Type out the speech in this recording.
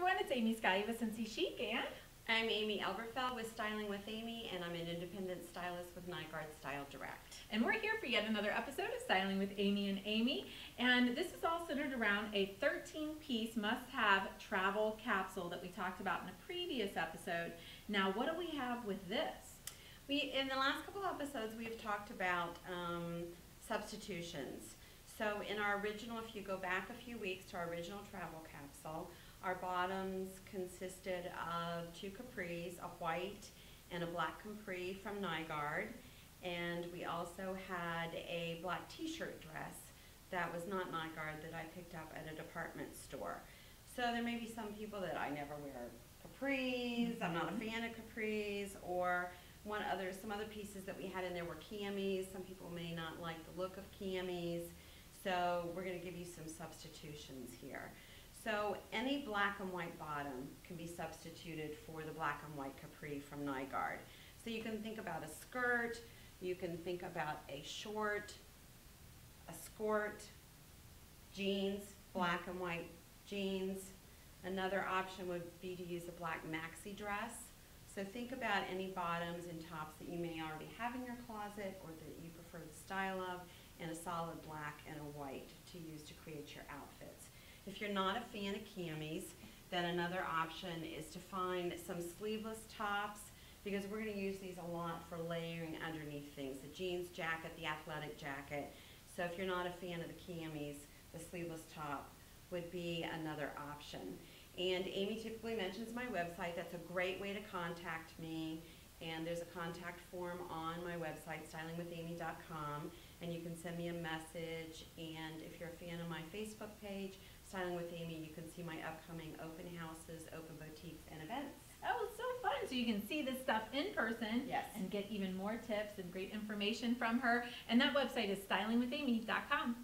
everyone, it's Amy Scalia with Cincy Chic and I'm Amy Elberfeld with Styling with Amy, and I'm an independent stylist with Nygard Style Direct. and we're here for yet another episode of Styling with Amy and Amy. And this is all centered around a 13-piece must-have travel capsule that we talked about in a previous episode. Now, what do we have with this? We in the last couple episodes we've talked about um, substitutions. So in our original, if you go back a few weeks to our original travel capsule, our bottoms consisted of two capris, a white and a black capri from Nygard. And we also had a black t-shirt dress that was not Nygard that I picked up at a department store. So there may be some people that I never wear capris, I'm not a mm-hmm. fan of capris, or one other, some other pieces that we had in there were camis. Some people may not like the look of camis. So we're gonna give you some substitutions here. So any black and white bottom can be substituted for the black and white capri from Nygard. So you can think about a skirt, you can think about a short, a skirt, jeans, black and white jeans. Another option would be to use a black maxi dress. So think about any bottoms and tops that you may already have in your closet or that you prefer the style of, and a solid black and a white to use to create your outfits. If you're not a fan of camis, then another option is to find some sleeveless tops because we're going to use these a lot for layering underneath things. The jeans jacket, the athletic jacket. So if you're not a fan of the camis, the sleeveless top would be another option. And Amy typically mentions my website. That's a great way to contact me. And there's a contact form on my website, stylingwithamy.com. And you can send me a message. And if you're a fan of my Facebook page, Styling with Amy, you can see my upcoming open houses, open boutiques, and events. Oh, it's so fun. So you can see this stuff in person Yes. and get even more tips and great information from her. And that website is stylingwithamy.com.